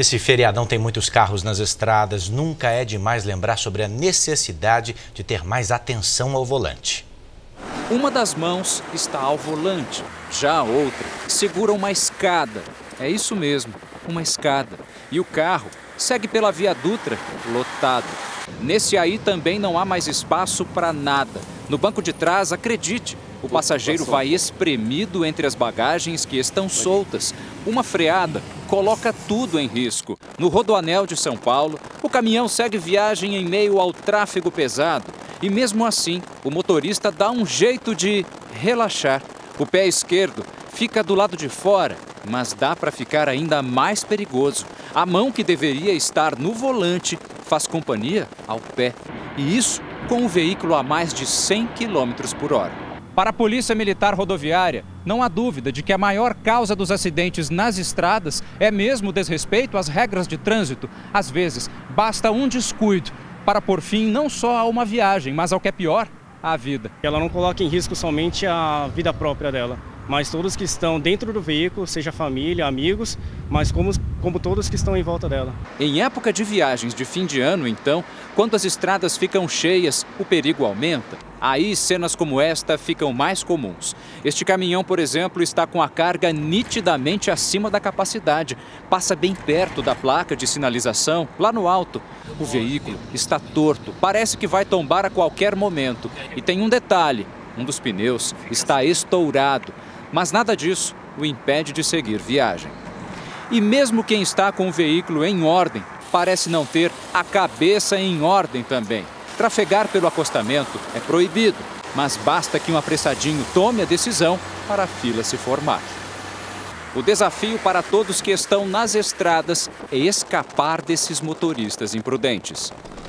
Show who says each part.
Speaker 1: Esse feriadão tem muitos carros nas estradas. Nunca é demais lembrar sobre a necessidade de ter mais atenção ao volante.
Speaker 2: Uma das mãos está ao volante, já a outra segura uma escada. É isso mesmo, uma escada. E o carro segue pela Via Dutra lotado. Nesse aí também não há mais espaço para nada. No banco de trás, acredite, o passageiro vai espremido entre as bagagens que estão soltas. Uma freada coloca tudo em risco. No Rodoanel de São Paulo, o caminhão segue viagem em meio ao tráfego pesado. E mesmo assim, o motorista dá um jeito de relaxar. O pé esquerdo fica do lado de fora, mas dá para ficar ainda mais perigoso. A mão que deveria estar no volante faz companhia ao pé. E isso com o veículo a mais de 100 km por hora. Para a Polícia Militar Rodoviária, não há dúvida de que a maior causa dos acidentes nas estradas é mesmo o desrespeito às regras de trânsito. Às vezes, basta um descuido para pôr fim não só a uma viagem, mas ao que é pior, à vida.
Speaker 3: Ela não coloca em risco somente a vida própria dela, mas todos que estão dentro do veículo, seja família, amigos, mas como, como todos que estão em volta dela.
Speaker 2: Em época de viagens de fim de ano, então, quando as estradas ficam cheias, o perigo aumenta. Aí cenas como esta ficam mais comuns. Este caminhão, por exemplo, está com a carga nitidamente acima da capacidade. Passa bem perto da placa de sinalização, lá no alto. O veículo está torto, parece que vai tombar a qualquer momento. E tem um detalhe: um dos pneus está estourado. Mas nada disso o impede de seguir viagem. E mesmo quem está com o veículo em ordem, parece não ter a cabeça em ordem também. Trafegar pelo acostamento é proibido, mas basta que um apressadinho tome a decisão para a fila se formar. O desafio para todos que estão nas estradas é escapar desses motoristas imprudentes.